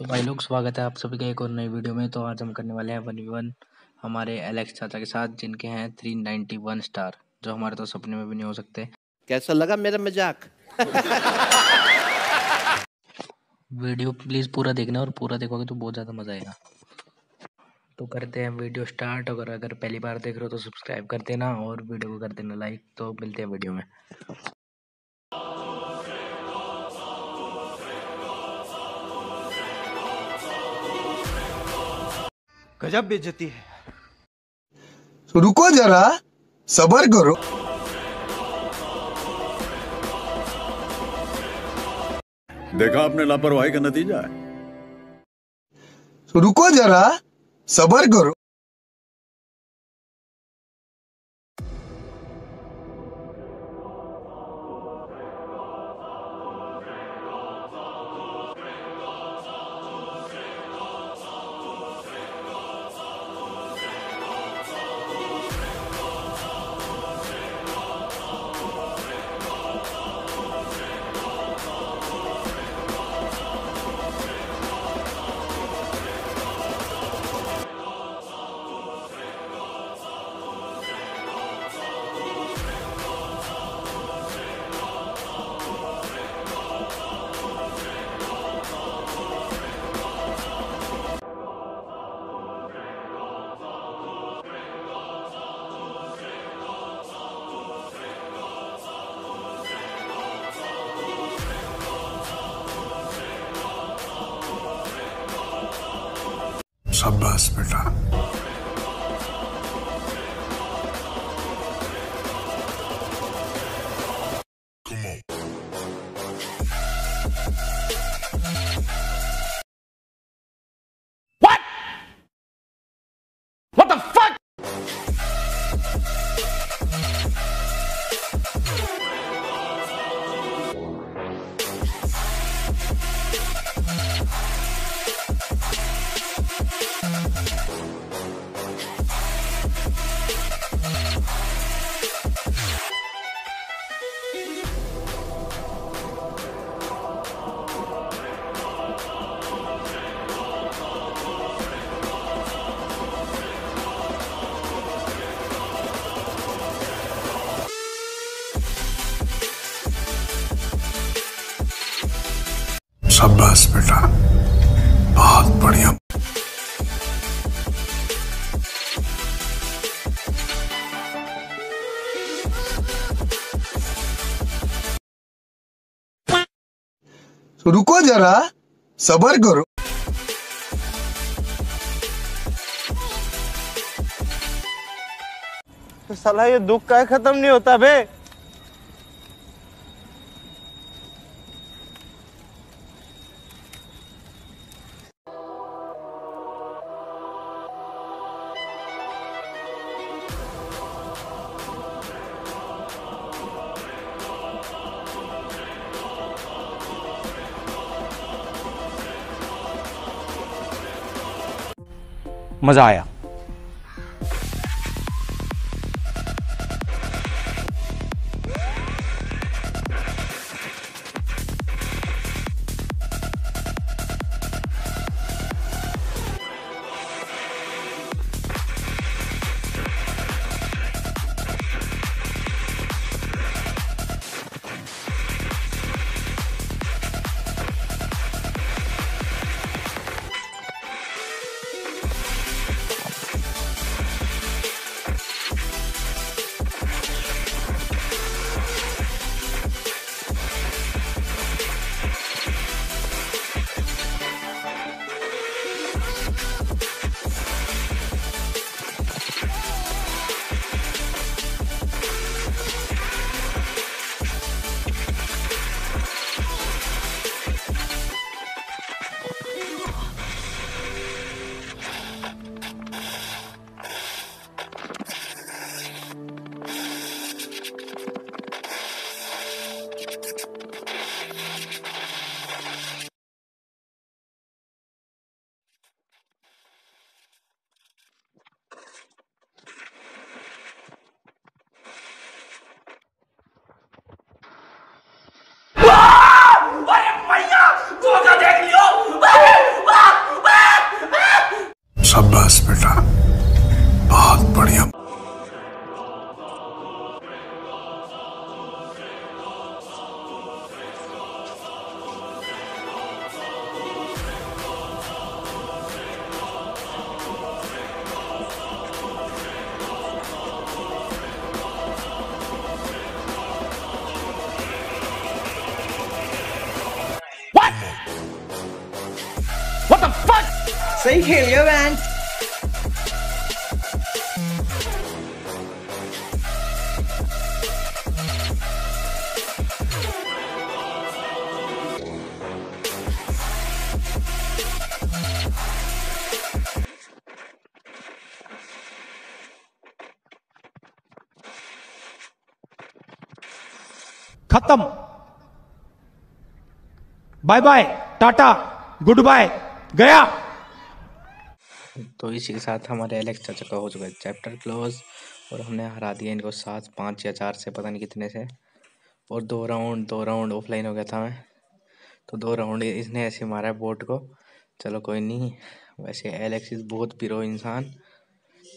तो भाई लोग स्वागत है आप सभी का एक और नई वीडियो में। तो आज हम करने वाले हैं वन वी वन हमारे एलेक्स चाचा के साथ जिनके हैं थ्री नाइन्टी वन स्टार जो हमारे तो सपने में भी नहीं हो सकते। कैसा लगा मेरा मज़ाक? वीडियो प्लीज़ पूरा देखना और पूरा देखोगे तो बहुत ज़्यादा मज़ा आएगा। तो करते हैं वीडियो स्टार्ट। अगर अगर पहली बार देख रहे हो तो सब्सक्राइब कर देना और वीडियो को कर देना लाइक। तो मिलते हैं वीडियो में। गजब बेइज्जती है। तो रुको जरा सबर करो। देखा आपने लापरवाही का नतीजा है। तो रुको जरा सबर करो। शाबाश बेटा शाबाश बेटा। बहुत बढ़िया। तो रुको जरा सबर करो। तो साला ये दुख का खत्म नहीं होता बे। मज़ा आया। सही खेल खत्म bye bye tata good bye गया। तो इसी के साथ हमारे एलेक्स चाचा का हो चुका है। चैप्टर क्लोज और हमने हरा दिया इनको सात, पाँच या चार से, पता नहीं कितने से। और दो राउंड दो राउंड ऑफलाइन हो गया था मैं। तो दो राउंड इसने ऐसे मारा है बोट को। चलो कोई नहीं, वैसे एलेक्स इज़ बहुत पिरो इंसान।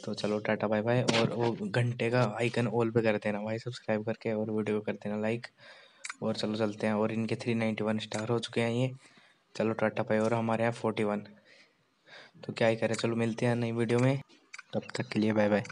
तो चलो टाटा बाय बाय और वो घंटे का आइकन ऑल पे कर देना भाई सब्सक्राइब करके और वीडियो कर देना लाइक और चलो चलते हैं। और इनके थ्री नाइन्टी वन स्टार हो चुके हैं ये। चलो टाटा बाय और हमारे यहाँ फोर्टी वन तो क्या ही करें, चलो मिलते हैं नई वीडियो में। तब तक के लिए बाय बाय